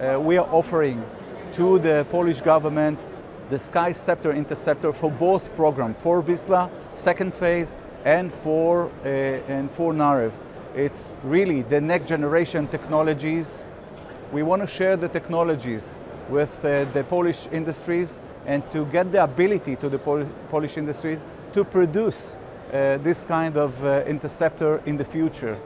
uh, we are offering to the Polish government the SkyCeptor interceptor for both programs, for Wisla, second phase, and for, uh, and for Narew. It's really the next generation technologies. We want to share the technologies with uh, the Polish industries and to get the ability to the Pol Polish industries to produce uh, this kind of uh, interceptor in the future.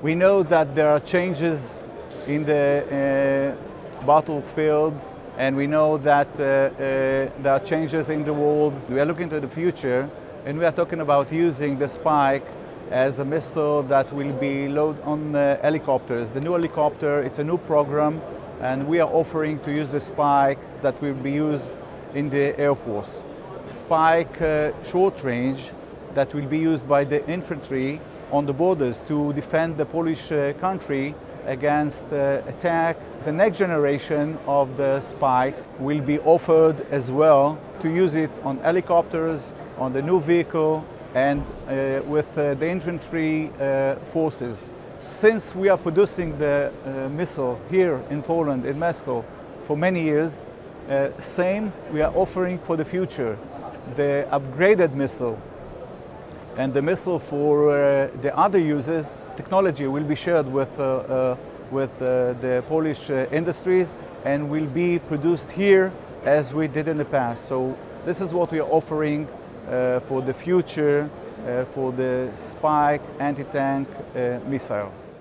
We know that there are changes in the battlefield and we know that uh, uh, there are changes in the world. We are looking to the future and we are talking about using the Spike as a missile that will be loaded on uh, helicopters. The new helicopter, it's a new program and we are offering to use the Spike that will be used in the Air Force. Spike uh, short range that will be used by the infantry on the borders to defend the Polish uh, country against uh, attack. The next generation of the Spike will be offered as well to use it on helicopters, on the new vehicle, and uh, with uh, the infantry uh, forces. Since we are producing the uh, missile here in Poland, in Mesko, for many years, same we are offering for the future, the upgraded missile and the missile for uh, the other uses, technology will be shared with, uh, uh, with the Polish industries and will be produced here as we did in the past. So this is what we are offering for the future for the Spike anti-tank missiles.